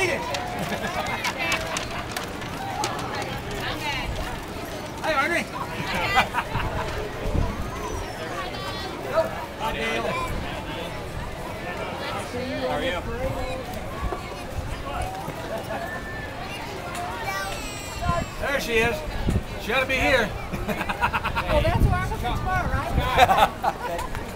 need it. hey, Arnie. Hi, Dale. How are you? There she is. She ought to be here. Well, that's where I'm going tomorrow, right?